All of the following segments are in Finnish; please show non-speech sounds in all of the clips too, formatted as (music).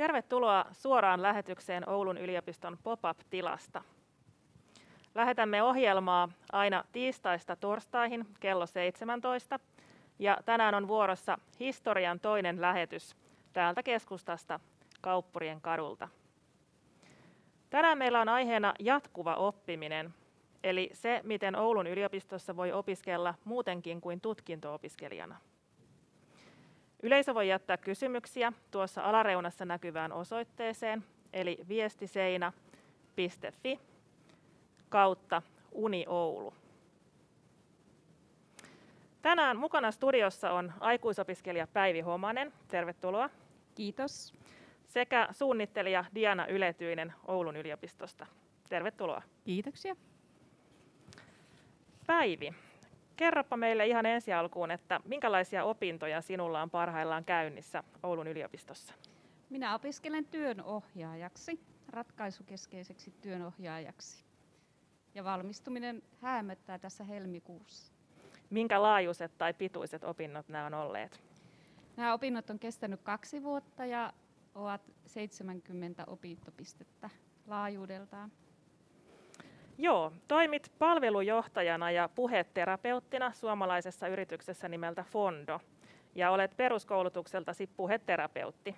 Tervetuloa suoraan lähetykseen Oulun yliopiston pop-up-tilasta. Lähetämme ohjelmaa aina tiistaista torstaihin kello 17 ja tänään on vuorossa historian toinen lähetys täältä keskustasta Kauppurien kadulta. Tänään meillä on aiheena jatkuva oppiminen, eli se, miten Oulun yliopistossa voi opiskella muutenkin kuin tutkinto-opiskelijana. Yleisö voi jättää kysymyksiä tuossa alareunassa näkyvään osoitteeseen, eli viestiseinä.fi kautta Uni Oulu. Tänään mukana studiossa on aikuisopiskelija Päivi Homanen. Tervetuloa. Kiitos. Sekä suunnittelija Diana Yletyinen Oulun yliopistosta. Tervetuloa. Kiitoksia. Päivi, kerropa meille ihan ensi alkuun, että minkälaisia opintoja sinulla on parhaillaan käynnissä Oulun yliopistossa? Minä opiskelen työnohjaajaksi, ratkaisukeskeiseksi työnohjaajaksi. Ja valmistuminen häämöttää tässä helmikuussa. Minkä laajuiset tai pituiset opinnot nämä on olleet? Nämä opinnot on kestänyt kaksi vuotta ja ovat 70 opintopistettä laajuudeltaan. Joo, toimit palvelujohtajana ja puheterapeuttina suomalaisessa yrityksessä nimeltä Fondo ja olet peruskoulutukseltasi puheterapeutti.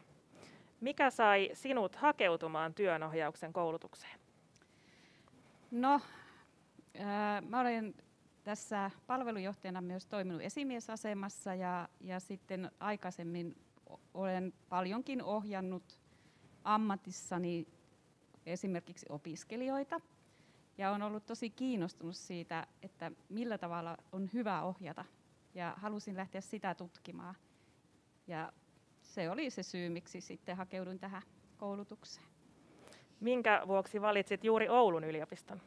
Mikä sai sinut hakeutumaan työnohjauksen koulutukseen? No, äh, mä olen tässä palvelujohtajana myös toiminut esimiesasemassa ja, ja sitten aikaisemmin olen paljonkin ohjannut ammatissani esimerkiksi opiskelijoita – ja on ollut tosi kiinnostunut siitä, että millä tavalla on hyvä ohjata. Ja halusin lähteä sitä tutkimaan. Ja se oli se syy, miksi sitten hakeuduin tähän koulutukseen. Minkä vuoksi valitsit juuri Oulun yliopiston?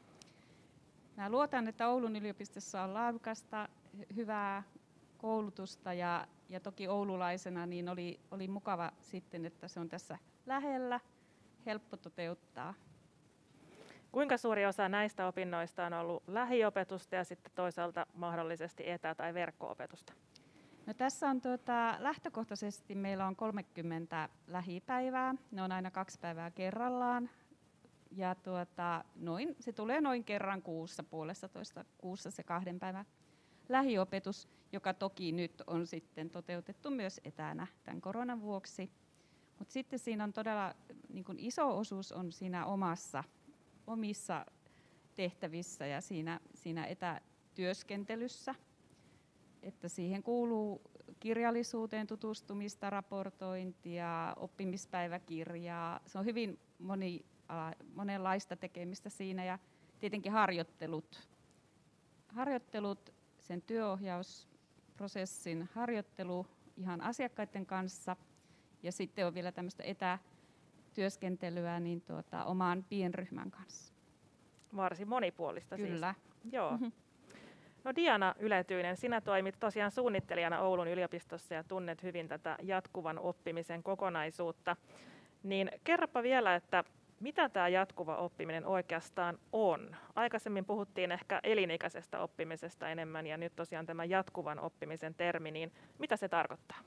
Mä luotan, että Oulun yliopistossa on laadukasta, hyvää koulutusta ja, ja toki oululaisena niin oli, oli mukava sitten, että se on tässä lähellä, helppo toteuttaa Kuinka suuri osa näistä opinnoista on ollut lähiopetusta ja sitten toisaalta mahdollisesti etä- tai verkko-opetusta? No tässä on tuota, lähtökohtaisesti meillä on 30 lähipäivää. Ne on aina kaksi päivää kerrallaan. Ja tuota, noin, se tulee noin kerran kuussa, puolessa toista kuussa se kahden päivän lähiopetus, joka toki nyt on sitten toteutettu myös etänä tämän koronan vuoksi. Mutta sitten siinä on todella niin iso osuus on siinä omassa omissa tehtävissä ja siinä, siinä etätyöskentelyssä. Että siihen kuuluu kirjallisuuteen tutustumista, raportointia, oppimispäiväkirjaa. Se on hyvin moni, monenlaista tekemistä siinä ja tietenkin harjoittelut. Harjoittelut, sen työohjausprosessin harjoittelu ihan asiakkaiden kanssa ja sitten on vielä tämmöistä etä, työskentelyä niin tuota, omaan pienryhmän kanssa. Varsin monipuolista siis. Kyllä. siis. Joo. Mm-hmm. No Diana Yletyinen, sinä toimit tosiaan suunnittelijana Oulun yliopistossa ja tunnet hyvin tätä jatkuvan oppimisen kokonaisuutta. Niin kerropa vielä, että mitä tämä jatkuva oppiminen oikeastaan on? Aikaisemmin puhuttiin ehkä elinikäisestä oppimisesta enemmän ja nyt tosiaan tämä jatkuvan oppimisen termi, niin mitä se tarkoittaa?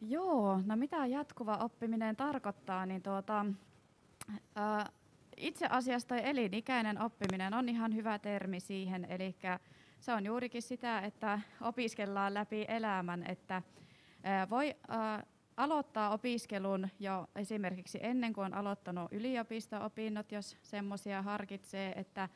Joo, no mitä jatkuva oppiminen tarkoittaa, niin tuota, ää, itse asiassa toi elinikäinen oppiminen on ihan hyvä termi siihen, eli se on juurikin sitä, että opiskellaan läpi elämän, että ää, voi ää, aloittaa opiskelun jo esimerkiksi ennen kuin on aloittanut yliopisto-opinnot, jos semmoisia harkitsee, että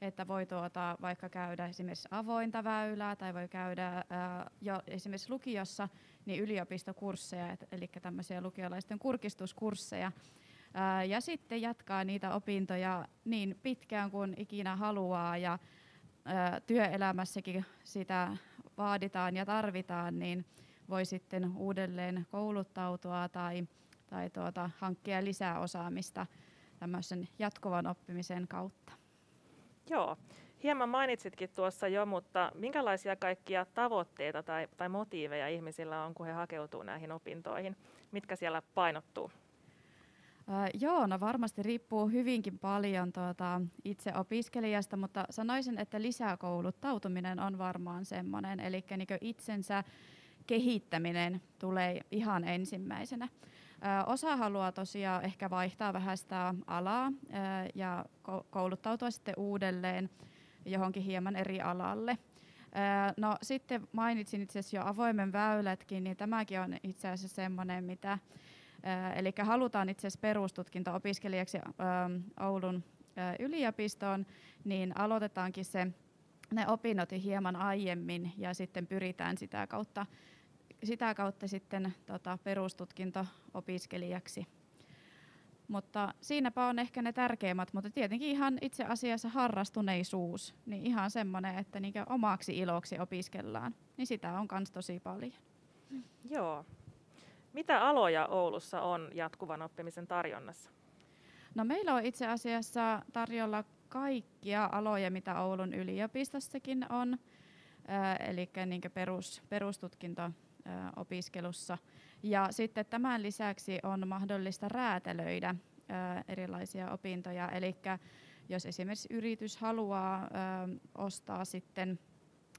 että voi tuota, vaikka käydä esimerkiksi avointa väylää tai voi käydä ää, jo esimerkiksi lukiossa niin yliopistokursseja, eli tämmöisiä lukiolaisten kurkistuskursseja. Ja sitten jatkaa niitä opintoja niin pitkään kuin ikinä haluaa ja työelämässäkin sitä vaaditaan ja tarvitaan, niin voi sitten uudelleen kouluttautua tai, tai tuota, hankkia lisää osaamista tämmöisen jatkuvan oppimisen kautta. Joo, hieman mainitsitkin tuossa jo, mutta minkälaisia kaikkia tavoitteita tai, tai motiiveja ihmisillä on, kun he hakeutuu näihin opintoihin? Mitkä siellä painottuu? Äh, joo, no varmasti riippuu hyvinkin paljon tuota, itse opiskelijasta, mutta sanoisin, että lisäkouluttautuminen on varmaan semmoinen, eli niin itsensä kehittäminen tulee ihan ensimmäisenä. Osa haluaa tosiaan ehkä vaihtaa vähän sitä alaa ja kouluttautua sitten uudelleen johonkin hieman eri alalle. No sitten mainitsin itse asiassa jo avoimen väylätkin, niin tämäkin on itse asiassa semmoinen, mitä Eli halutaan itse asiassa perustutkinto-opiskelijaksi Oulun yliopistoon, niin aloitetaankin se, ne opinnot hieman aiemmin ja sitten pyritään sitä kautta, sitä kautta sitten tota, perustutkinto-opiskelijaksi. Mutta siinäpä on ehkä ne tärkeimmät, mutta tietenkin ihan itse asiassa harrastuneisuus, niin ihan semmoinen, että niinkö omaksi iloksi opiskellaan, niin sitä on myös tosi paljon. Joo. Mitä aloja Oulussa on jatkuvan oppimisen tarjonnassa? No meillä on itse asiassa tarjolla kaikkia aloja, mitä Oulun yliopistossakin on, eli niin perus, perustutkinto opiskelussa. Ja sitten tämän lisäksi on mahdollista räätälöidä erilaisia opintoja, eli jos esimerkiksi yritys haluaa ostaa sitten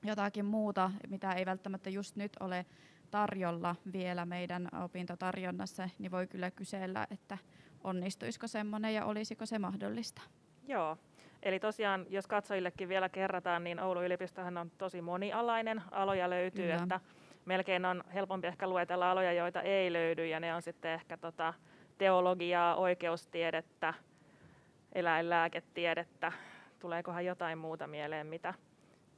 jotakin muuta, mitä ei välttämättä just nyt ole tarjolla vielä meidän opintotarjonnassa, niin voi kyllä kysellä, että onnistuisiko semmoinen ja olisiko se mahdollista. Joo, eli tosiaan jos katsojillekin vielä kerrataan, niin Oulun yliopistohan on tosi monialainen, aloja löytyy, kyllä. että melkein on helpompi ehkä luetella aloja, joita ei löydy, ja ne on sitten ehkä tota teologiaa, oikeustiedettä, eläinlääketiedettä, tuleekohan jotain muuta mieleen, mitä,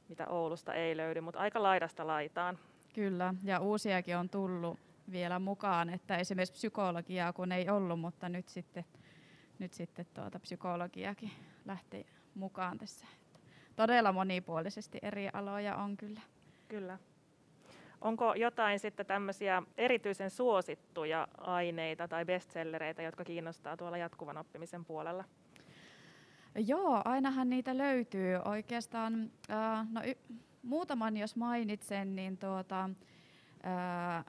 mitä Oulusta ei löydy, mutta aika laidasta laitaan. Kyllä, ja uusiakin on tullut vielä mukaan, että esimerkiksi psykologiaa kun ei ollut, mutta nyt sitten, nyt sitten tuota psykologiakin lähti mukaan tässä. Todella monipuolisesti eri aloja on kyllä. Kyllä. Onko jotain sitten tämmöisiä erityisen suosittuja aineita tai bestsellereitä, jotka kiinnostaa tuolla jatkuvan oppimisen puolella? Joo, ainahan niitä löytyy. Oikeastaan äh, no, y- muutaman jos mainitsen, niin tuota, äh,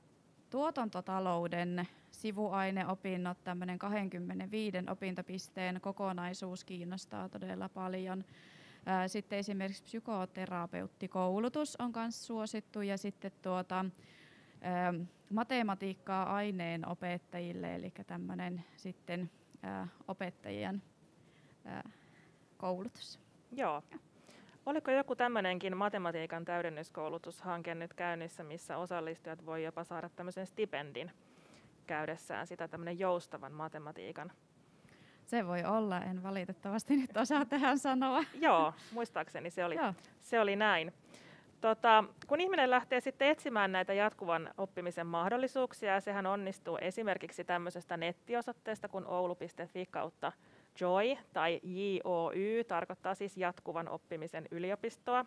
tuotantotalouden sivuaineopinnot, tämmöinen 25 opintopisteen kokonaisuus kiinnostaa todella paljon. Sitten esimerkiksi psykoterapeuttikoulutus on myös suosittu ja sitten tuota, matematiikkaa aineen opettajille, eli tämmöinen sitten opettajien koulutus. Joo. Oliko joku tämmöinenkin matematiikan täydennyskoulutushanke nyt käynnissä, missä osallistujat voi jopa saada tämmöisen stipendin käydessään sitä tämmöinen joustavan matematiikan se voi olla, en valitettavasti nyt osaa tähän sanoa. (laughs) Joo, muistaakseni se oli, Joo. Se oli näin. Tota, kun ihminen lähtee sitten etsimään näitä jatkuvan oppimisen mahdollisuuksia, ja sehän onnistuu esimerkiksi tämmöisestä nettiosoitteesta kuin oulu.fi kautta JOY tai JOY, tarkoittaa siis jatkuvan oppimisen yliopistoa.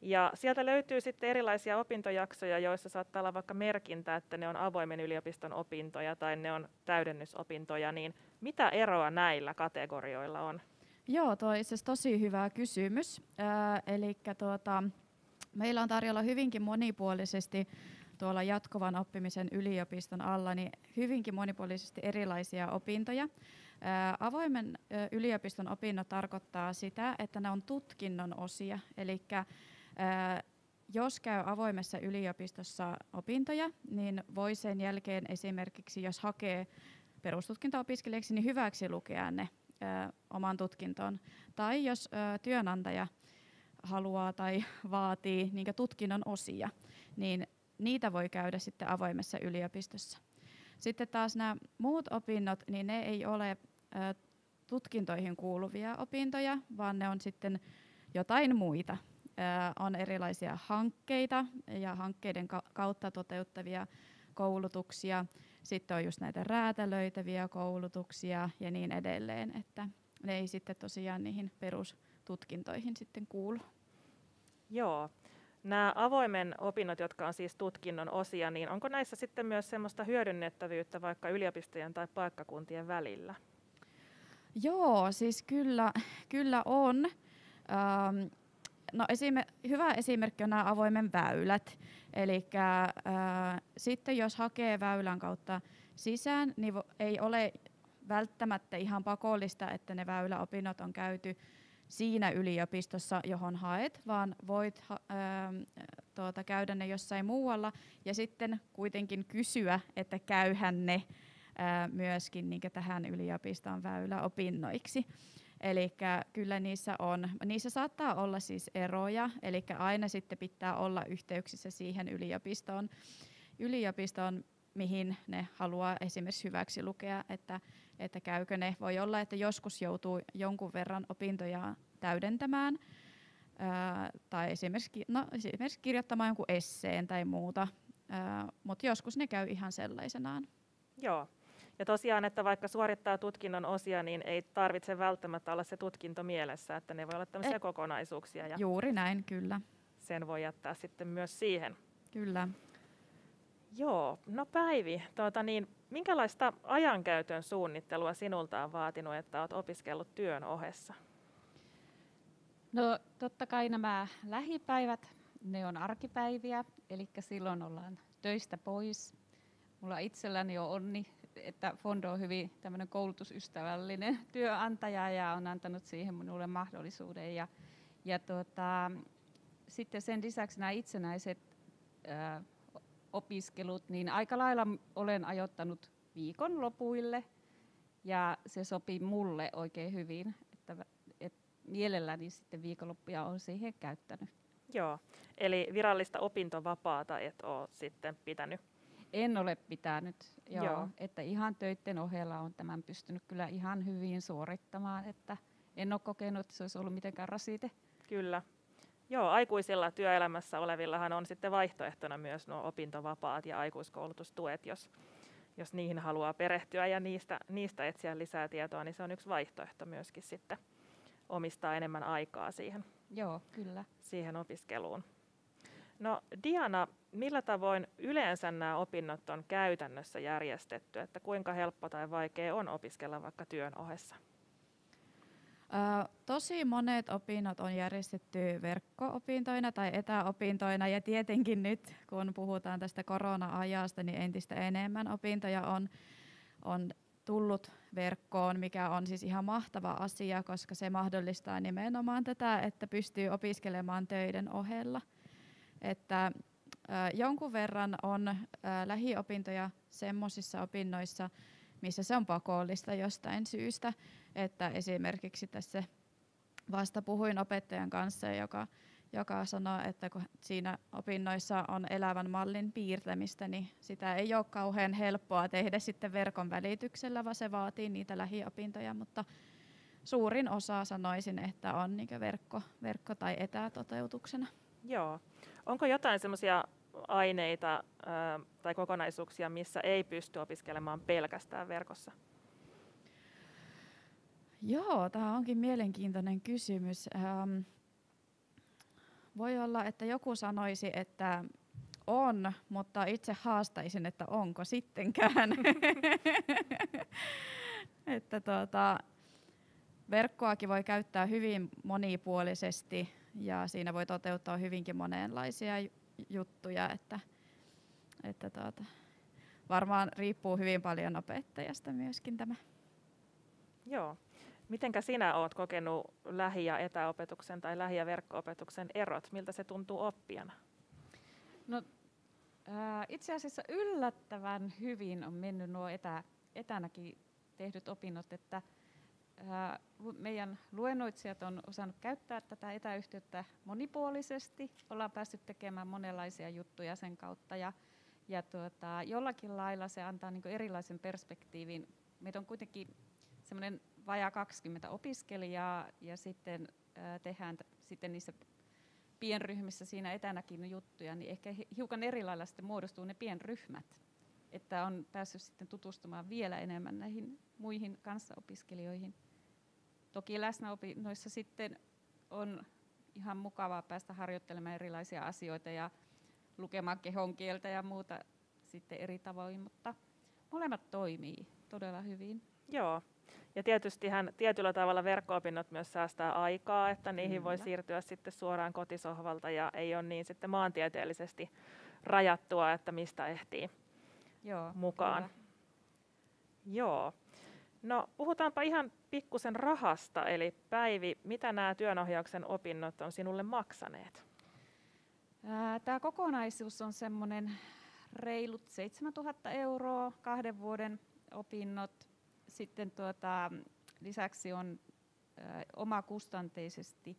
Ja sieltä löytyy sitten erilaisia opintojaksoja, joissa saattaa olla vaikka merkintä, että ne on avoimen yliopiston opintoja tai ne on täydennysopintoja, niin mitä eroa näillä kategorioilla on? Joo, tuo on itse tosi hyvä kysymys. Äh, Eli tuota, meillä on tarjolla hyvinkin monipuolisesti tuolla jatkuvan oppimisen yliopiston alla niin hyvinkin monipuolisesti erilaisia opintoja. Avoimen yliopiston opinnot tarkoittaa sitä, että ne on tutkinnon osia, eli jos käy avoimessa yliopistossa opintoja, niin voi sen jälkeen esimerkiksi, jos hakee perustutkinto-opiskelijaksi, niin hyväksi lukea ne ö, oman tutkintoon. Tai jos ö, työnantaja haluaa tai (laughs) vaatii niin tutkinnon osia, niin niitä voi käydä sitten avoimessa yliopistossa. Sitten taas nämä muut opinnot, niin ne ei ole ö, tutkintoihin kuuluvia opintoja, vaan ne on sitten jotain muita on erilaisia hankkeita ja hankkeiden kautta toteuttavia koulutuksia. Sitten on just näitä räätälöitäviä koulutuksia ja niin edelleen, että ne ei sitten tosiaan niihin perustutkintoihin sitten kuulu. Joo. Nämä avoimen opinnot, jotka on siis tutkinnon osia, niin onko näissä sitten myös semmoista hyödynnettävyyttä vaikka yliopistojen tai paikkakuntien välillä? Joo, siis kyllä, kyllä on. Ähm, No esime- hyvä esimerkki on nämä avoimen väylät. Eli äh, sitten jos hakee väylän kautta sisään, niin vo- ei ole välttämättä ihan pakollista, että ne väyläopinnot on käyty siinä yliopistossa, johon haet, vaan voit ha- äh, tuota, käydä ne jossain muualla ja sitten kuitenkin kysyä, että käyhän ne ää, myöskin niin tähän yliopiston väyläopinnoiksi. Eli kyllä niissä on, niissä saattaa olla siis eroja, eli aina sitten pitää olla yhteyksissä siihen yliopistoon, yliopistoon mihin ne haluaa esimerkiksi hyväksi lukea, että, että käykö ne. Voi olla, että joskus joutuu jonkun verran opintoja täydentämään, ää, tai esimerkiksi, no, esimerkiksi kirjoittamaan jonkun esseen tai muuta, mutta joskus ne käy ihan sellaisenaan. Joo. Ja tosiaan, että vaikka suorittaa tutkinnon osia, niin ei tarvitse välttämättä olla se tutkinto mielessä, että ne voi olla tämmöisiä Et, kokonaisuuksia. Ja juuri näin, kyllä. Sen voi jättää sitten myös siihen. Kyllä. Joo, no Päivi, tuota niin, minkälaista ajankäytön suunnittelua sinulta on vaatinut, että olet opiskellut työn ohessa? No totta kai nämä lähipäivät, ne on arkipäiviä, eli silloin ollaan töistä pois. Mulla itselläni on onni, että Fondo on hyvin tämmöinen koulutusystävällinen (laughs) työnantaja ja on antanut siihen minulle mahdollisuuden. Ja, ja tuota, sitten sen lisäksi nämä itsenäiset ää, opiskelut, niin aika lailla olen ajoittanut viikon lopuille ja se sopii mulle oikein hyvin, että, että mielelläni sitten viikonloppuja on siihen käyttänyt. Joo, eli virallista opintovapaata et ole sitten pitänyt? En ole pitänyt, joo, joo. Että ihan töiden ohella on tämän pystynyt kyllä ihan hyvin suorittamaan, että en ole kokenut, että se olisi ollut mitenkään rasite. Kyllä, Joo, aikuisilla työelämässä olevillahan on sitten vaihtoehtona myös nuo opintovapaat ja aikuiskoulutustuet, jos, jos niihin haluaa perehtyä ja niistä, niistä etsiä lisää tietoa, niin se on yksi vaihtoehto myöskin sitten omistaa enemmän aikaa siihen, Joo, kyllä. siihen opiskeluun. No Diana, millä tavoin yleensä nämä opinnot on käytännössä järjestetty, että kuinka helppo tai vaikea on opiskella vaikka työn ohessa? tosi monet opinnot on järjestetty verkko-opintoina tai etäopintoina ja tietenkin nyt kun puhutaan tästä korona-ajasta, niin entistä enemmän opintoja on, on tullut verkkoon, mikä on siis ihan mahtava asia, koska se mahdollistaa nimenomaan tätä, että pystyy opiskelemaan töiden ohella. Että jonkun verran on äh, lähiopintoja semmoisissa opinnoissa, missä se on pakollista jostain syystä. Että esimerkiksi tässä vasta puhuin opettajan kanssa, joka, joka sanoi, että kun siinä opinnoissa on elävän mallin piirtämistä, niin sitä ei ole kauhean helppoa tehdä sitten verkon välityksellä, vaan se vaatii niitä lähiopintoja, mutta suurin osa sanoisin, että on niin verkko, verkko- tai etätoteutuksena. Joo. Onko jotain semmoisia aineita tai kokonaisuuksia, missä ei pysty opiskelemaan pelkästään verkossa? Joo, tämä onkin mielenkiintoinen kysymys. Ähm, voi olla, että joku sanoisi, että on, mutta itse haastaisin, että onko sittenkään. (laughs) että tuota, verkkoakin voi käyttää hyvin monipuolisesti ja siinä voi toteuttaa hyvinkin monenlaisia juttuja, että, että tuota, varmaan riippuu hyvin paljon opettajasta myöskin tämä. Joo. Mitenkä sinä olet kokenut lähi- ja etäopetuksen tai lähi- ja verkko-opetuksen erot? Miltä se tuntuu oppijana? No, ää, itse asiassa yllättävän hyvin on mennyt nuo etä, etänäkin tehdyt opinnot, että meidän luennoitsijat on osannut käyttää tätä etäyhteyttä monipuolisesti. Ollaan päästy tekemään monenlaisia juttuja sen kautta ja, ja tuota, jollakin lailla se antaa niin erilaisen perspektiivin. Meitä on kuitenkin semmoinen vajaa 20 opiskelijaa ja sitten ää, tehdään sitten niissä pienryhmissä siinä etänäkin juttuja, niin ehkä hiukan eri lailla sitten muodostuu ne pienryhmät. Että on päässyt sitten tutustumaan vielä enemmän näihin muihin kanssaopiskelijoihin. Toki läsnäopinnoissa sitten on ihan mukavaa päästä harjoittelemaan erilaisia asioita ja lukemaan kehon kieltä ja muuta sitten eri tavoin, mutta molemmat toimii todella hyvin. Joo, ja tietysti hän tietyllä tavalla verkko-opinnot myös säästää aikaa, että niihin Kyllä. voi siirtyä sitten suoraan kotisohvalta ja ei ole niin sitten maantieteellisesti rajattua, että mistä ehtii Joo, mukaan. Kyllä. Joo. No puhutaanpa ihan pikkusen rahasta, eli Päivi, mitä nämä työnohjauksen opinnot on sinulle maksaneet? Tämä kokonaisuus on semmoinen reilut 7000 euroa kahden vuoden opinnot. Sitten tuota, lisäksi on omakustanteisesti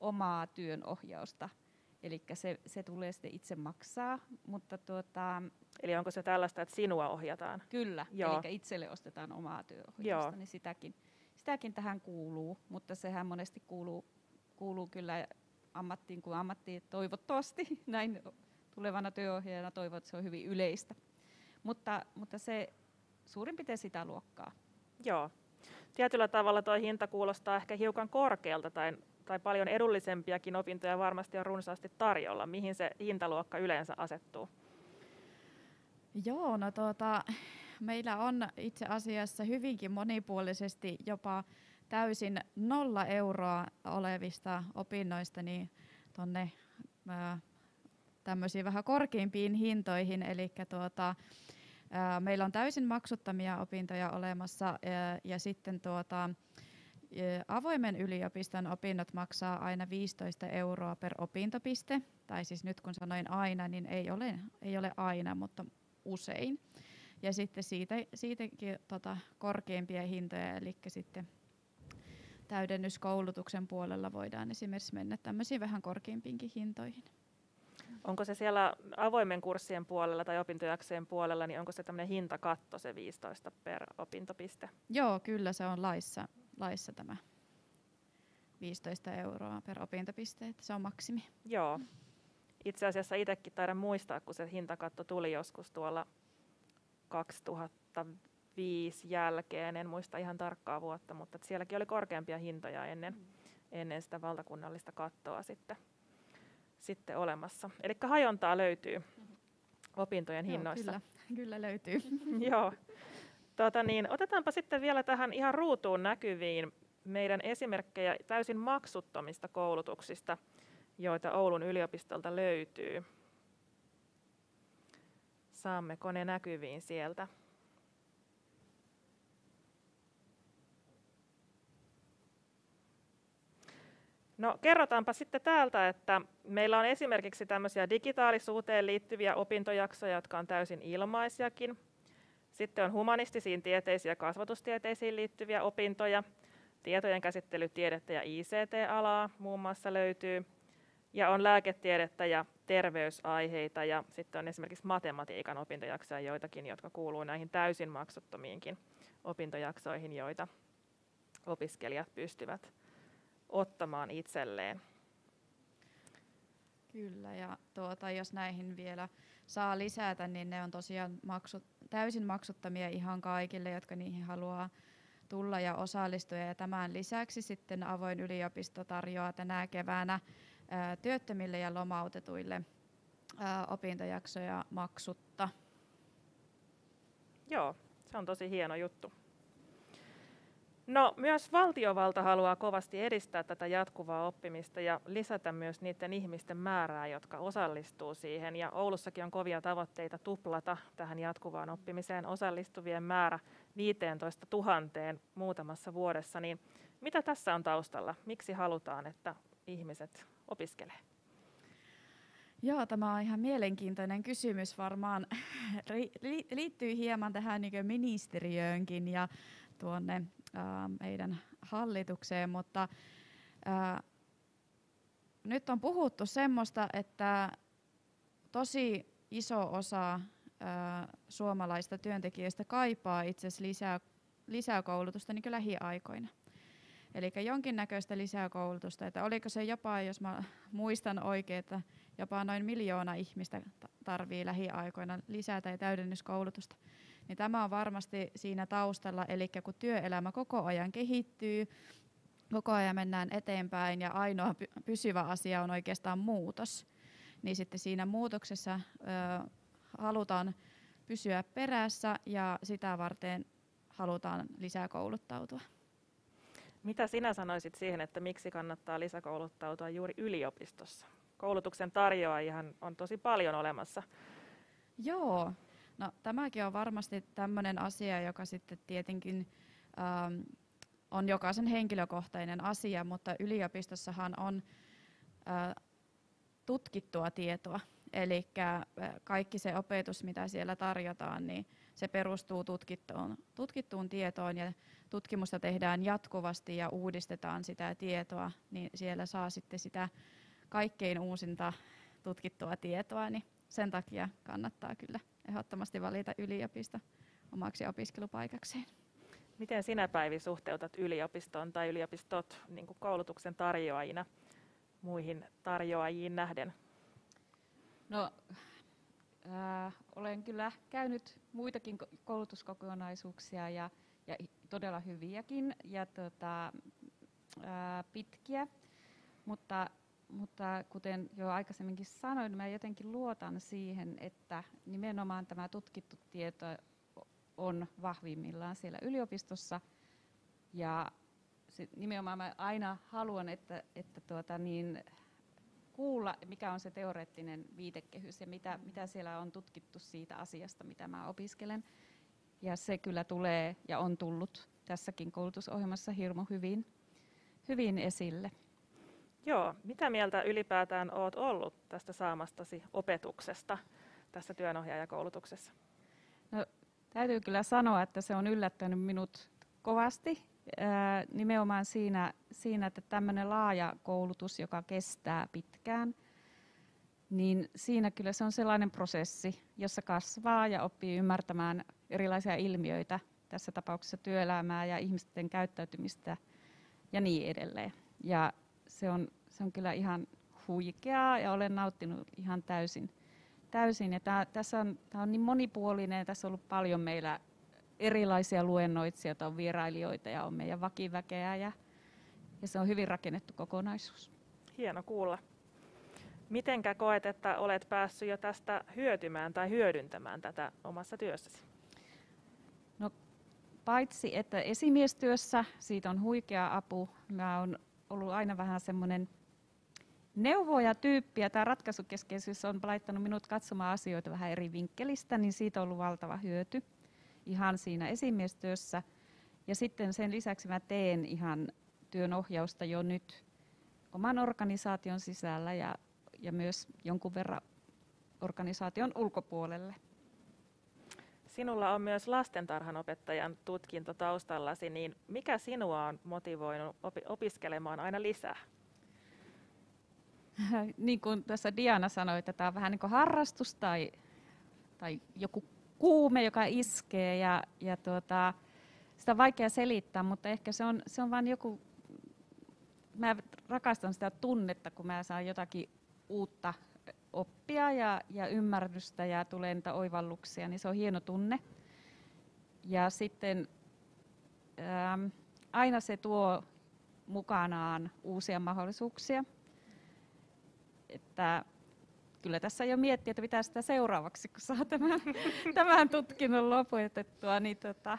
omaa työnohjausta. Eli se, se tulee sitten itse maksaa, mutta tuota, Eli onko se tällaista, että sinua ohjataan? Kyllä, Joo. eli itselle ostetaan omaa Joo. työohjausta, niin sitäkin, sitäkin tähän kuuluu, mutta sehän monesti kuuluu, kuuluu kyllä ammattiin kuin ammattiin toivottavasti. (laughs) Näin tulevana työohjaajana toivon, että se on hyvin yleistä. Mutta, mutta se suurin piirtein sitä luokkaa. Joo. Tietyllä tavalla tuo hinta kuulostaa ehkä hiukan korkealta tai, tai paljon edullisempiakin opintoja varmasti on runsaasti tarjolla. Mihin se hintaluokka yleensä asettuu? Joo, no tuota, meillä on itse asiassa hyvinkin monipuolisesti jopa täysin nolla euroa olevista opinnoista niin tuonne tämmöisiin vähän korkeimpiin hintoihin. Eli tuota, ää, meillä on täysin maksuttomia opintoja olemassa ja, ja sitten tuota, ää, avoimen yliopiston opinnot maksaa aina 15 euroa per opintopiste. Tai siis nyt kun sanoin aina, niin ei ole, ei ole aina, mutta usein. Ja sitten siitä, siitäkin tota, korkeimpia hintoja, eli sitten täydennyskoulutuksen puolella voidaan esimerkiksi mennä tämmöisiin vähän korkeimpiinkin hintoihin. Onko se siellä avoimen kurssien puolella tai opintojaksojen puolella, niin onko se tämmöinen hintakatto se 15 per opintopiste? Joo, kyllä se on laissa, laissa tämä 15 euroa per opintopiste, että se on maksimi. Joo. Itse asiassa itsekin taidan muistaa, kun se hintakatto tuli joskus tuolla 2005 jälkeen, en muista ihan tarkkaa vuotta, mutta sielläkin oli korkeampia hintoja ennen, ennen sitä valtakunnallista kattoa sitten, sitten olemassa. Eli hajontaa löytyy opintojen hinnoissa. Joo, kyllä, (laughs) kyllä löytyy. (laughs) Joo. Tuota niin, otetaanpa sitten vielä tähän ihan ruutuun näkyviin meidän esimerkkejä täysin maksuttomista koulutuksista, joita Oulun yliopistolta löytyy. Saammeko ne näkyviin sieltä? No kerrotaanpa sitten täältä, että meillä on esimerkiksi tämmöisiä digitaalisuuteen liittyviä opintojaksoja, jotka on täysin ilmaisiakin. Sitten on humanistisiin tieteisiin ja kasvatustieteisiin liittyviä opintoja. Tietojen käsittelytiedettä ja ICT-alaa muun muassa löytyy. Ja on lääketiedettä ja terveysaiheita ja sitten on esimerkiksi matematiikan opintojaksoja joitakin, jotka kuuluu näihin täysin maksuttomiinkin opintojaksoihin, joita opiskelijat pystyvät ottamaan itselleen. Kyllä, ja tuota, jos näihin vielä saa lisätä, niin ne on tosiaan maksut, täysin maksuttomia ihan kaikille, jotka niihin haluaa tulla ja osallistua. Ja tämän lisäksi sitten avoin yliopisto tarjoaa tänä keväänä ää, työttömille ja lomautetuille opintojaksoja maksutta. Joo, se on tosi hieno juttu. No, myös valtiovalta haluaa kovasti edistää tätä jatkuvaa oppimista ja lisätä myös niiden ihmisten määrää, jotka osallistuu siihen. Ja Oulussakin on kovia tavoitteita tuplata tähän jatkuvaan oppimiseen osallistuvien määrä 15 000 muutamassa vuodessa. Niin mitä tässä on taustalla? Miksi halutaan, että ihmiset opiskelee? Joo, tämä on ihan mielenkiintoinen kysymys. Varmaan (laughs) liittyy hieman tähän niin ministeriöönkin ja tuonne ää, meidän hallitukseen, mutta ää, nyt on puhuttu semmoista, että tosi iso osa ää, suomalaista työntekijöistä kaipaa itse asiassa lisää, lisää koulutusta niin lähiaikoina. Eli jonkinnäköistä lisäkoulutusta, että oliko se jopa, jos mä muistan oikein, että jopa noin miljoona ihmistä tarvii lähiaikoina lisää tai täydennyskoulutusta niin tämä on varmasti siinä taustalla, eli kun työelämä koko ajan kehittyy, koko ajan mennään eteenpäin ja ainoa pysyvä asia on oikeastaan muutos, niin sitten siinä muutoksessa ö, halutaan pysyä perässä ja sitä varten halutaan lisää kouluttautua. Mitä sinä sanoisit siihen, että miksi kannattaa lisäkouluttautua juuri yliopistossa? Koulutuksen tarjoajihan on tosi paljon olemassa. Joo, No tämäkin on varmasti tämmöinen asia, joka sitten tietenkin ähm, on jokaisen henkilökohtainen asia, mutta yliopistossahan on äh, tutkittua tietoa. Eli kaikki se opetus, mitä siellä tarjotaan, niin se perustuu tutkittuun, tutkittuun tietoon ja tutkimusta tehdään jatkuvasti ja uudistetaan sitä tietoa, niin siellä saa sitten sitä kaikkein uusinta tutkittua tietoa, niin sen takia kannattaa kyllä ehdottomasti valita yliopisto omaksi opiskelupaikakseen. Miten sinä Päivi suhteutat yliopistoon tai yliopistot niin koulutuksen tarjoajina muihin tarjoajiin nähden? No, äh, olen kyllä käynyt muitakin koulutuskokonaisuuksia ja, ja todella hyviäkin ja tota, äh, pitkiä, mutta, mutta kuten jo aikaisemminkin sanoin, mä jotenkin luotan siihen, että nimenomaan tämä tutkittu tieto on vahvimmillaan siellä yliopistossa. Ja sit nimenomaan mä aina haluan, että, että tuota niin, kuulla, mikä on se teoreettinen viitekehys ja mitä, mitä siellä on tutkittu siitä asiasta, mitä mä opiskelen. Ja se kyllä tulee ja on tullut tässäkin koulutusohjelmassa hirmu hyvin, hyvin esille. Joo, mitä mieltä ylipäätään olet ollut tästä saamastasi opetuksesta tässä työnohjaajakoulutuksessa? No, Täytyy kyllä sanoa, että se on yllättänyt minut kovasti nimenomaan siinä, siinä, että tämmöinen laaja koulutus, joka kestää pitkään, niin siinä kyllä se on sellainen prosessi, jossa kasvaa ja oppii ymmärtämään erilaisia ilmiöitä, tässä tapauksessa työelämää ja ihmisten käyttäytymistä ja niin edelleen. Ja se on, se on kyllä ihan huikeaa ja olen nauttinut ihan täysin täysin. Ja tässä on, on niin monipuolinen, tässä on ollut paljon meillä erilaisia luennoitsijoita, on vierailijoita ja on meidän vakiväkeä ja, ja se on hyvin rakennettu kokonaisuus. Hieno kuulla. Mitenkä koet, että olet päässyt jo tästä hyötymään tai hyödyntämään tätä omassa työssäsi? No, paitsi että esimiestyössä siitä on huikea apu. Mä oon ollut aina vähän semmoinen neuvoja tyyppiä. Tämä ratkaisukeskeisyys on laittanut minut katsomaan asioita vähän eri vinkkelistä, niin siitä on ollut valtava hyöty ihan siinä esimiestyössä. Ja sitten sen lisäksi mä teen ihan työnohjausta jo nyt oman organisaation sisällä ja, ja myös jonkun verran organisaation ulkopuolelle. Sinulla on myös lastentarhanopettajan tutkinto taustallasi, niin mikä sinua on motivoinut opiskelemaan aina lisää? (laughs) niin kuin tässä Diana sanoi, että tämä on vähän niin kuin harrastus tai, tai joku kuume, joka iskee ja, ja tuota, sitä on vaikea selittää, mutta ehkä se on, se on vain joku, mä rakastan sitä tunnetta, kun mä saan jotakin uutta oppia ja, ja ymmärrystä ja tulee niitä oivalluksia, niin se on hieno tunne. Ja sitten ähm, aina se tuo mukanaan uusia mahdollisuuksia että kyllä tässä jo miettii, että mitä sitä seuraavaksi, kun saa tämän, (laughs) tämän tutkinnon lopetettua, niin, tota,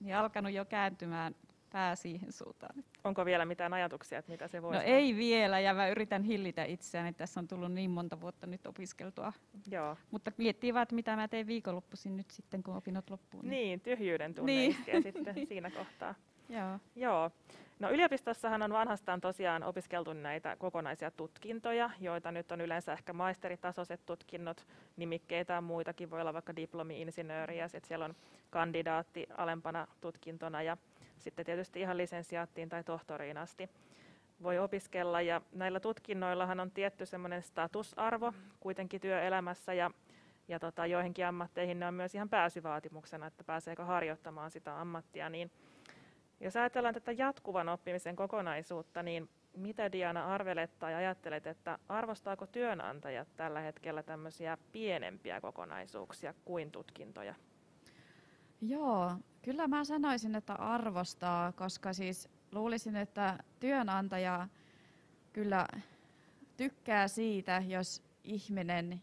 niin alkanut jo kääntymään pää siihen suuntaan. Onko vielä mitään ajatuksia, että mitä se voisi No olla? ei vielä, ja mä yritän hillitä itseäni. Tässä on tullut niin monta vuotta nyt opiskeltua. Joo. Mutta miettii vaan, että mitä mä teen viikonloppuisin nyt sitten, kun opinnot loppuun. Niin, niin tyhjyyden tunne niin. sitten (laughs) siinä kohtaa. Joo. Joo. No yliopistossahan on vanhastaan tosiaan opiskeltu näitä kokonaisia tutkintoja, joita nyt on yleensä ehkä maisteritasoiset tutkinnot, nimikkeitä on muitakin, voi olla vaikka diplomi-insinööri ja sitten siellä on kandidaatti alempana tutkintona ja sitten tietysti ihan lisensiaattiin tai tohtoriin asti voi opiskella. Ja näillä tutkinnoillahan on tietty semmoinen statusarvo kuitenkin työelämässä ja, ja tota, joihinkin ammatteihin ne on myös ihan pääsyvaatimuksena, että pääseekö harjoittamaan sitä ammattia, niin jos ajatellaan tätä jatkuvan oppimisen kokonaisuutta, niin mitä Diana arvelet tai ajattelet, että arvostaako työnantajat tällä hetkellä tämmöisiä pienempiä kokonaisuuksia kuin tutkintoja? Joo, kyllä mä sanoisin, että arvostaa, koska siis luulisin, että työnantaja kyllä tykkää siitä, jos ihminen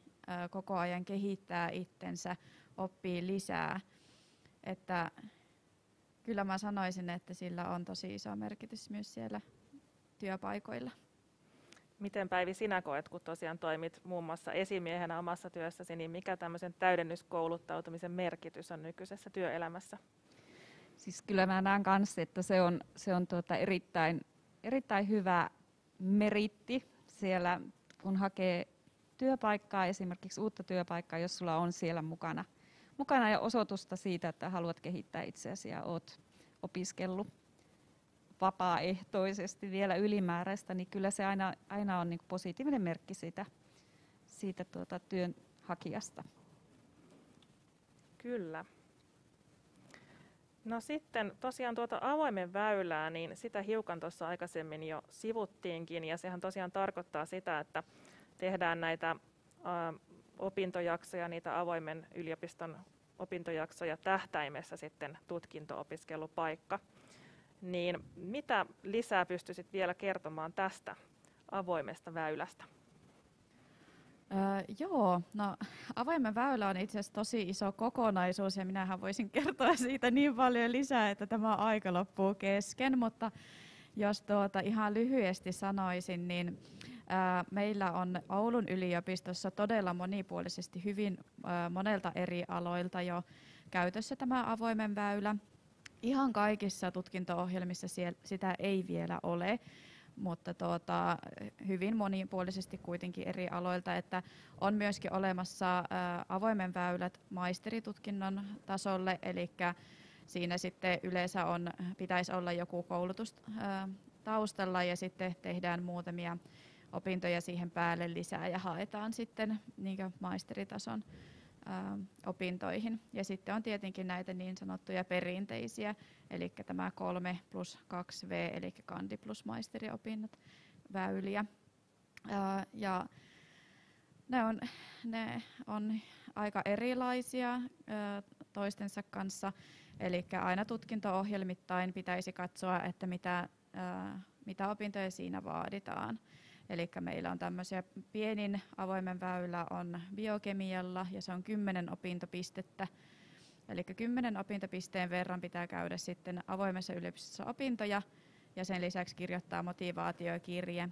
koko ajan kehittää itsensä, oppii lisää. Että kyllä mä sanoisin, että sillä on tosi iso merkitys myös siellä työpaikoilla. Miten Päivi sinä koet, kun tosiaan toimit muun muassa esimiehenä omassa työssäsi, niin mikä tämmöisen täydennyskouluttautumisen merkitys on nykyisessä työelämässä? Siis kyllä mä näen kanssa, että se on, se on tuota erittäin, erittäin hyvä meritti siellä, kun hakee työpaikkaa, esimerkiksi uutta työpaikkaa, jos sulla on siellä mukana, mukana ja osoitusta siitä, että haluat kehittää itseäsi ja oot opiskellut vapaaehtoisesti vielä ylimääräistä, niin kyllä se aina, aina on niin positiivinen merkki siitä, siitä tuota työnhakijasta. Kyllä. No sitten tosiaan tuota avoimen väylää, niin sitä hiukan tuossa aikaisemmin jo sivuttiinkin, ja sehän tosiaan tarkoittaa sitä, että tehdään näitä opintojaksoja, niitä avoimen yliopiston opintojaksoja tähtäimessä sitten tutkinto-opiskelupaikka. Niin mitä lisää pystyisit vielä kertomaan tästä avoimesta väylästä? Öö, joo, no avoimen väylä on itse asiassa tosi iso kokonaisuus ja minähän voisin kertoa siitä niin paljon lisää, että tämä aika loppuu kesken, mutta jos tuota ihan lyhyesti sanoisin, niin meillä on Oulun yliopistossa todella monipuolisesti hyvin monelta eri aloilta jo käytössä tämä avoimen väylä. Ihan kaikissa tutkinto-ohjelmissa sitä ei vielä ole, mutta tuota, hyvin monipuolisesti kuitenkin eri aloilta, että on myöskin olemassa avoimen väylät maisteritutkinnon tasolle, eli siinä sitten yleensä on, pitäisi olla joku koulutus taustalla ja sitten tehdään muutamia opintoja siihen päälle lisää ja haetaan sitten niin maisteritason ää, opintoihin. Ja sitten on tietenkin näitä niin sanottuja perinteisiä, eli tämä 3 plus 2V, eli kandi plus maisteriopinnot väyliä. Ää, ja ne on, ne on aika erilaisia ää, toistensa kanssa, eli aina tutkinto-ohjelmittain pitäisi katsoa, että mitä, ää, mitä opintoja siinä vaaditaan. Eli meillä on tämmöisiä pienin avoimen väylä on biokemialla ja se on 10 opintopistettä. Eli 10 opintopisteen verran pitää käydä sitten avoimessa yliopistossa opintoja ja sen lisäksi kirjoittaa motivaatiokirje,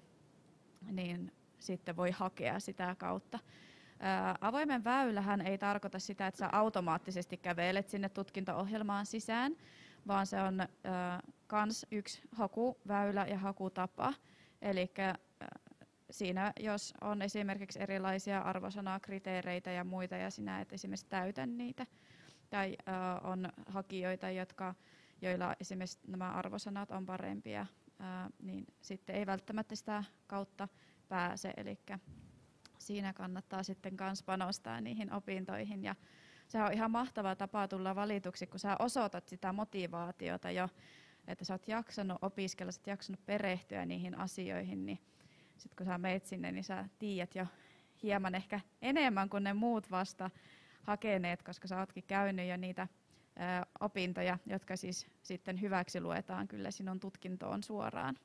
niin sitten voi hakea sitä kautta. Ää, avoimen väylähän ei tarkoita sitä, että sä automaattisesti kävelet sinne tutkinto-ohjelmaan sisään, vaan se on kans yksi hakuväylä ja hakutapa. Eli siinä, jos on esimerkiksi erilaisia arvosanakriteereitä ja muita ja sinä et esimerkiksi täytä niitä, tai äh, on hakijoita, jotka, joilla esimerkiksi nämä arvosanat on parempia, äh, niin sitten ei välttämättä sitä kautta pääse, eli siinä kannattaa sitten myös panostaa niihin opintoihin. Ja se on ihan mahtava tapa tulla valituksi, kun sä osoitat sitä motivaatiota jo, että sä oot jaksanut opiskella, sä oot jaksanut perehtyä niihin asioihin, niin sitten kun sä meet sinne, niin sä tiedät jo hieman ehkä enemmän kuin ne muut vasta hakeneet, koska sä ootkin käynyt jo niitä ö, opintoja, jotka siis sitten hyväksi luetaan kyllä sinun tutkintoon suoraan.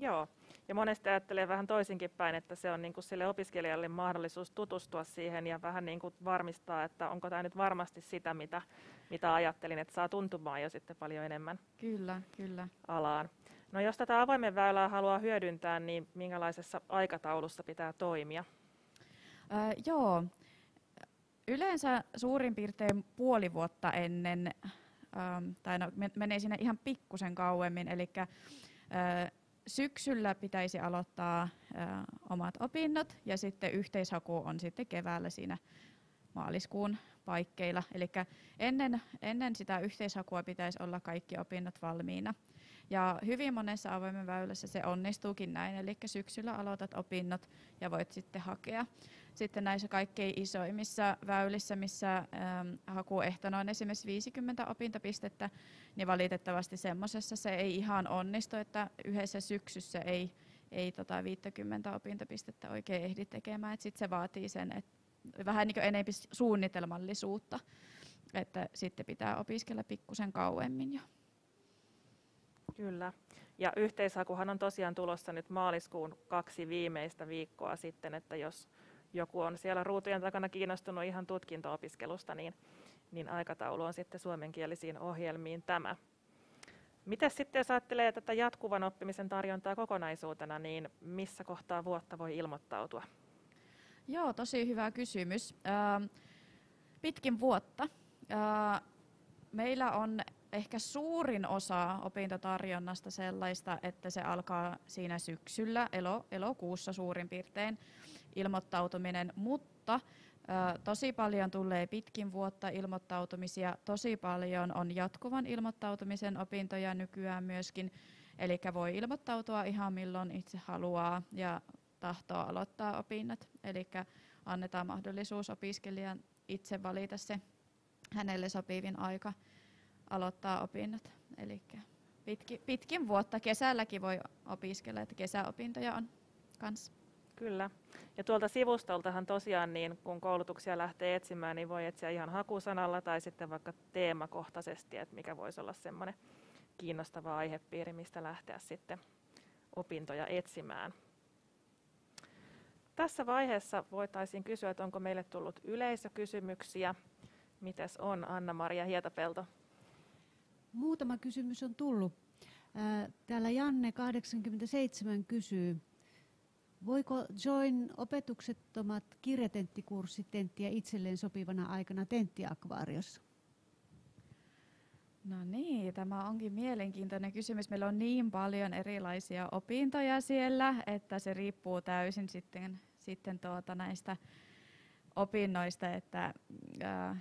Joo, ja monesti ajattelee vähän toisinkin päin, että se on niin kuin sille opiskelijalle mahdollisuus tutustua siihen ja vähän niin kuin varmistaa, että onko tämä nyt varmasti sitä, mitä, mitä ajattelin, että saa tuntumaan jo sitten paljon enemmän kyllä, kyllä. alaan. No jos tätä avoimen väylää haluaa hyödyntää, niin minkälaisessa aikataulussa pitää toimia? Öö, joo, yleensä suurin piirtein puoli vuotta ennen, ähm, tai no, menee sinne ihan pikkusen kauemmin, eli äh, syksyllä pitäisi aloittaa äh, omat opinnot ja sitten yhteishaku on sitten keväällä siinä maaliskuun paikkeilla. Eli ennen, ennen sitä yhteishakua pitäisi olla kaikki opinnot valmiina. Ja hyvin monessa avoimen väylässä se onnistuukin näin, eli syksyllä aloitat opinnot ja voit sitten hakea. Sitten näissä kaikkein isoimmissa väylissä, missä ähm, hakuehtona on esimerkiksi 50 opintopistettä, niin valitettavasti semmoisessa se ei ihan onnistu, että yhdessä syksyssä ei, ei tota 50 opintopistettä oikein ehdi tekemään. Sitten se vaatii sen, että vähän niin enemmän suunnitelmallisuutta, että sitten pitää opiskella pikkusen kauemmin jo. Kyllä. Ja yhteishakuhan on tosiaan tulossa nyt maaliskuun kaksi viimeistä viikkoa sitten, että jos joku on siellä ruutujen takana kiinnostunut ihan tutkinto-opiskelusta, niin, niin aikataulu on sitten suomenkielisiin ohjelmiin tämä. Miten sitten, jos ajattelee tätä jatkuvan oppimisen tarjontaa kokonaisuutena, niin missä kohtaa vuotta voi ilmoittautua? Joo, tosi hyvä kysymys. pitkin vuotta. meillä on ehkä suurin osa opintotarjonnasta sellaista, että se alkaa siinä syksyllä, elo, elokuussa suurin piirtein. ilmoittautuminen, mutta Tosi paljon tulee pitkin vuotta ilmoittautumisia, tosi paljon on jatkuvan ilmoittautumisen opintoja nykyään myöskin, eli voi ilmoittautua ihan milloin itse haluaa ja tahtoo aloittaa opinnot, eli annetaan mahdollisuus opiskelijan itse valita se hänelle sopivin aika aloittaa opinnot. Eli pitkin, pitkin vuotta kesälläkin voi opiskella, että kesäopintoja on kanssa. Kyllä. Ja tuolta sivustoltahan tosiaan, niin kun koulutuksia lähtee etsimään, niin voi etsiä ihan hakusanalla tai sitten vaikka teemakohtaisesti, että mikä voisi olla semmoinen kiinnostava aihepiiri, mistä lähteä sitten opintoja etsimään. Tässä vaiheessa voitaisiin kysyä, että onko meille tullut yleisökysymyksiä. Mites on Anna-Maria Hietapelto? Muutama kysymys on tullut. Täällä Janne 87 kysyy, Voiko Join opetuksettomat kirjatenttikurssitenttiä tenttiä itselleen sopivana aikana tenttiakvaariossa? No niin, tämä onkin mielenkiintoinen kysymys. Meillä on niin paljon erilaisia opintoja siellä, että se riippuu täysin sitten, sitten tuota näistä opinnoista, että ää,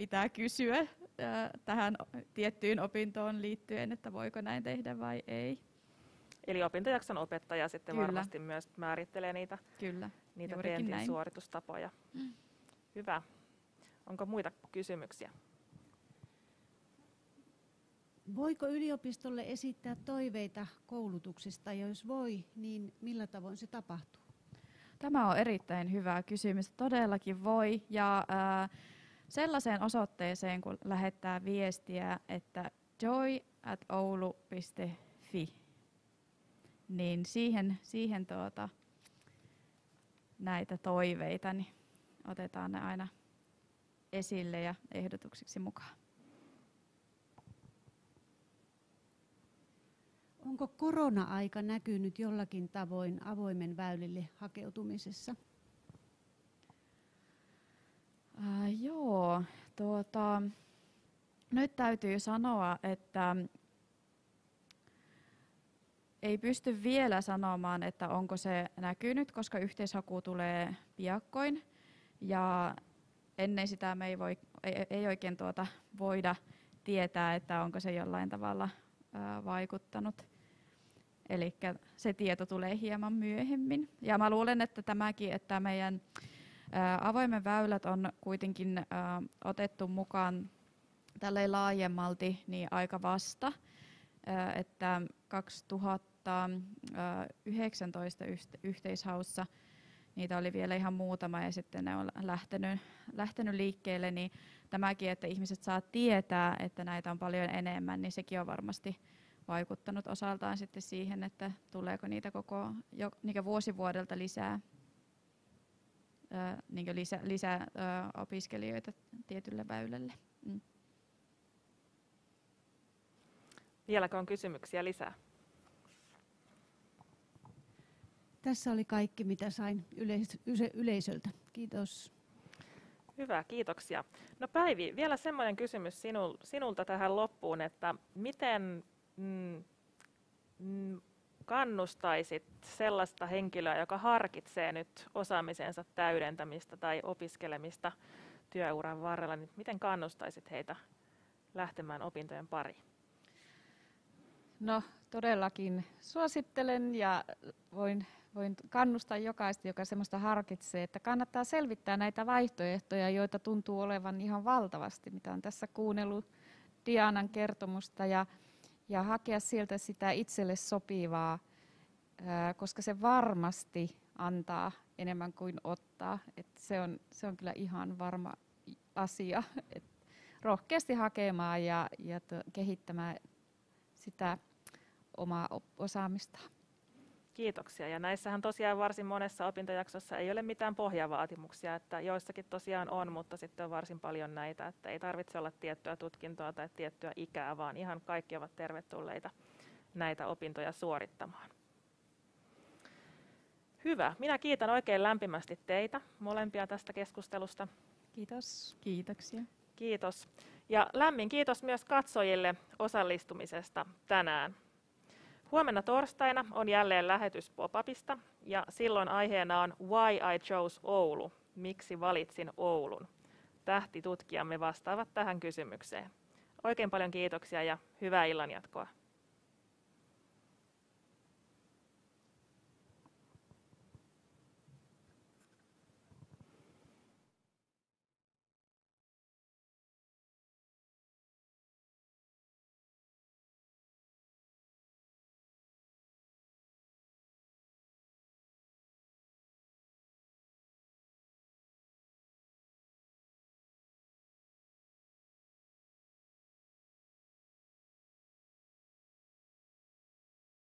pitää kysyä ää, tähän tiettyyn opintoon liittyen, että voiko näin tehdä vai ei. Eli opintojakson opettaja sitten Kyllä. varmasti myös määrittelee niitä, Kyllä. niitä tentin näin. suoritustapoja. Mm. Hyvä. Onko muita kysymyksiä? Voiko yliopistolle esittää toiveita koulutuksesta? Jos voi, niin millä tavoin se tapahtuu? Tämä on erittäin hyvä kysymys. Todellakin voi. Ja äh, sellaiseen osoitteeseen, kun lähettää viestiä, että joy at oulu.fi niin siihen, siihen tuota, näitä toiveita niin otetaan ne aina esille ja ehdotuksiksi mukaan. Onko korona-aika näkynyt jollakin tavoin avoimen väylille hakeutumisessa? Äh, joo, tuota, nyt täytyy sanoa, että ei pysty vielä sanomaan, että onko se näkynyt, koska yhteishaku tulee piakkoin. Ja ennen sitä me ei, voi, ei, ei oikein tuota voida tietää, että onko se jollain tavalla ää, vaikuttanut. Eli se tieto tulee hieman myöhemmin. Ja mä luulen, että tämäkin, että meidän avoimen väylät on kuitenkin otettu mukaan tälle laajemmalti niin aika vasta. Että 2000 2019 yhteishaussa. Niitä oli vielä ihan muutama ja sitten ne on lähtenyt, lähtenyt liikkeelle, niin tämäkin, että ihmiset saa tietää, että näitä on paljon enemmän, niin sekin on varmasti vaikuttanut osaltaan sitten siihen, että tuleeko niitä koko jo, niin vuosi vuodelta lisää, niin lisä, lisää opiskelijoita tietylle väylälle. Mm. Vieläkö on kysymyksiä lisää? Tässä oli kaikki, mitä sain yleis- yleisöltä. Kiitos. Hyvä, kiitoksia. No Päivi, vielä semmoinen kysymys sinul, sinulta tähän loppuun, että miten mm, mm, kannustaisit sellaista henkilöä, joka harkitsee nyt osaamisensa täydentämistä tai opiskelemista työuran varrella, niin miten kannustaisit heitä lähtemään opintojen pariin? No todellakin suosittelen ja voin voin kannustaa jokaista, joka semmoista harkitsee, että kannattaa selvittää näitä vaihtoehtoja, joita tuntuu olevan ihan valtavasti, mitä on tässä kuunnellut Dianan kertomusta ja, ja hakea sieltä sitä itselle sopivaa, koska se varmasti antaa enemmän kuin ottaa. Et se, on, se on kyllä ihan varma asia. (laughs) Et rohkeasti hakemaan ja, ja kehittämään sitä omaa osaamista. Kiitoksia. Ja näissähän tosiaan varsin monessa opintojaksossa ei ole mitään pohjavaatimuksia, että joissakin tosiaan on, mutta sitten on varsin paljon näitä, että ei tarvitse olla tiettyä tutkintoa tai tiettyä ikää, vaan ihan kaikki ovat tervetulleita näitä opintoja suorittamaan. Hyvä. Minä kiitän oikein lämpimästi teitä molempia tästä keskustelusta. Kiitos. Kiitoksia. Kiitos. Ja lämmin kiitos myös katsojille osallistumisesta tänään. Huomenna torstaina on jälleen lähetys Popapista ja silloin aiheena on Why I Chose Oulu, miksi valitsin Oulun. Tähtitutkijamme vastaavat tähän kysymykseen. Oikein paljon kiitoksia ja hyvää illanjatkoa.